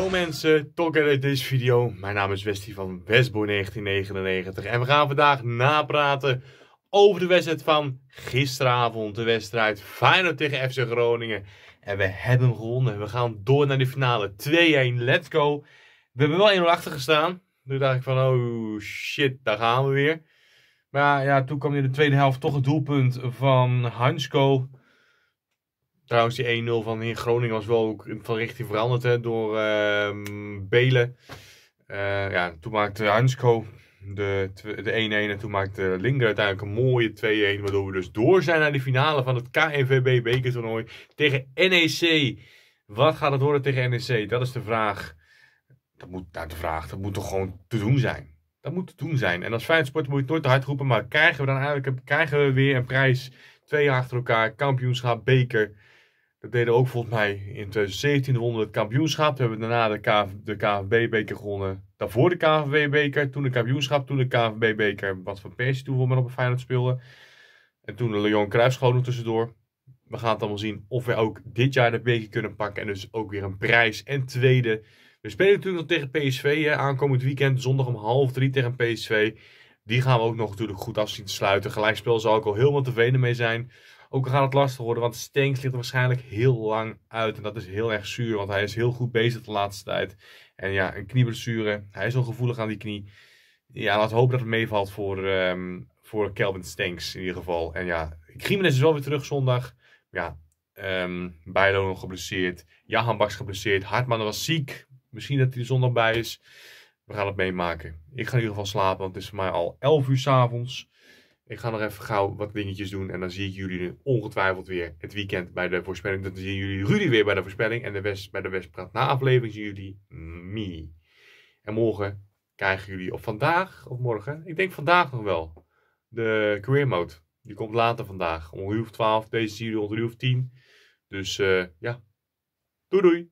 mensen, toch in deze video. Mijn naam is Westie van Westboy 1999 en we gaan vandaag napraten over de wedstrijd van gisteravond. De wedstrijd Feyenoord tegen FC Groningen. En we hebben gewonnen. We gaan door naar de finale 2-1, let's go. We hebben wel 1-0 achter gestaan. Toen dacht ik van, oh shit, daar gaan we weer. Maar ja, toen kwam in de tweede helft toch het doelpunt van Hansko. Trouwens, die 1-0 van in Groningen was wel ook van richting veranderd hè, door uh, Belen. Uh, ja, toen maakte Hansko de 1-1 en toen maakte Linger uiteindelijk een mooie 2-1. Waardoor we dus door zijn naar de finale van het KNVB bekertoernooi tegen NEC. Wat gaat het worden tegen NEC? Dat is de vraag. Dat moet, nou, de vraag, dat moet toch gewoon te doen zijn. Dat moet te doen zijn. En als Feyenoord moet je het nooit te hard roepen. Maar krijgen we dan eigenlijk krijgen we weer een prijs. Twee jaar achter elkaar. Kampioenschap, beker. Dat deden ook volgens mij in 2017 wonnen het kampioenschap. We hebben daarna de, KV, de KVB-beker gewonnen. Daarvoor de KVB-beker, toen de kampioenschap, toen de KVB-beker. Wat van Persie toen we maar op een Feyenoord speelden. En toen de Leon Cruijffschool nog tussendoor. We gaan het allemaal zien of we ook dit jaar de beker kunnen pakken. En dus ook weer een prijs. En tweede, we spelen natuurlijk nog tegen PSV. Hè, aankomend weekend, zondag om half drie tegen PSV. Die gaan we ook nog natuurlijk goed af zien te sluiten. Gelijkspel zal ik al helemaal tevreden mee zijn. Ook al gaat het lastig worden, want Stenks ligt er waarschijnlijk heel lang uit. En dat is heel erg zuur, want hij is heel goed bezig de laatste tijd. En ja, een knieblessure. Hij is wel gevoelig aan die knie. Ja, laten we hopen dat het meevalt voor, um, voor Kelvin Stenks in ieder geval. En ja, Gimenez is wel weer terug zondag. Ja, um, Bijlo nog geblesseerd. Jahan Baks geblesseerd. Hartman was ziek. Misschien dat hij er zondag bij is. We gaan het meemaken. Ik ga in ieder geval slapen, want het is voor mij al 11 uur s avonds. Ik ga nog even gauw wat dingetjes doen. En dan zie ik jullie ongetwijfeld weer het weekend bij de voorspelling. Dan zien jullie Rudy weer bij de voorspelling. En de West, bij de Westpraat na aflevering zien jullie Mini. En morgen krijgen jullie, of vandaag of morgen, ik denk vandaag nog wel, de career mode. Die komt later vandaag, om uur of 12. Deze zien jullie onder uur of 10. Dus uh, ja, doei doei.